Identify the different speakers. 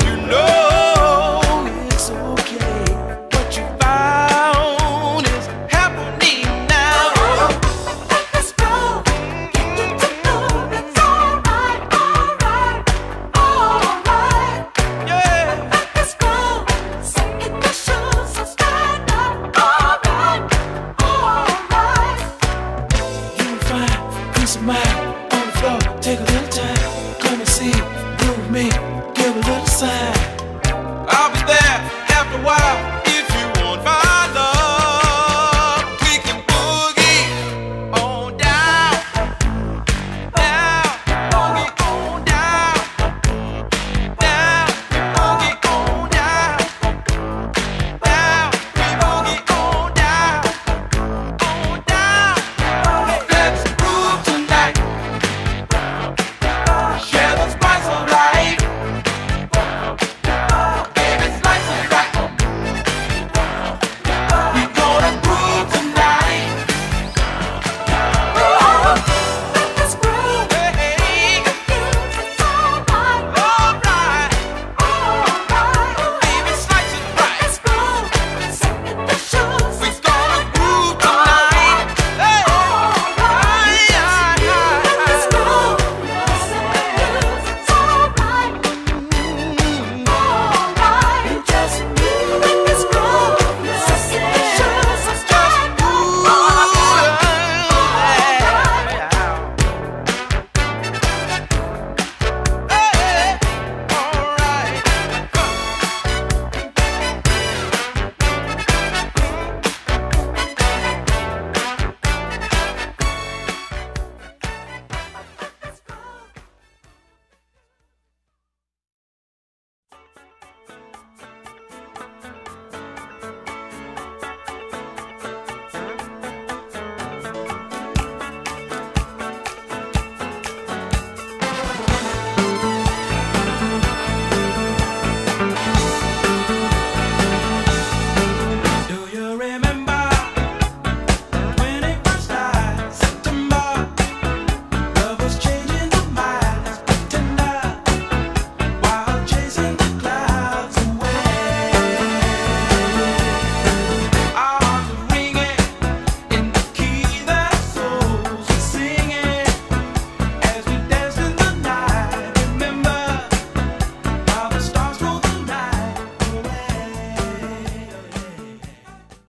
Speaker 1: you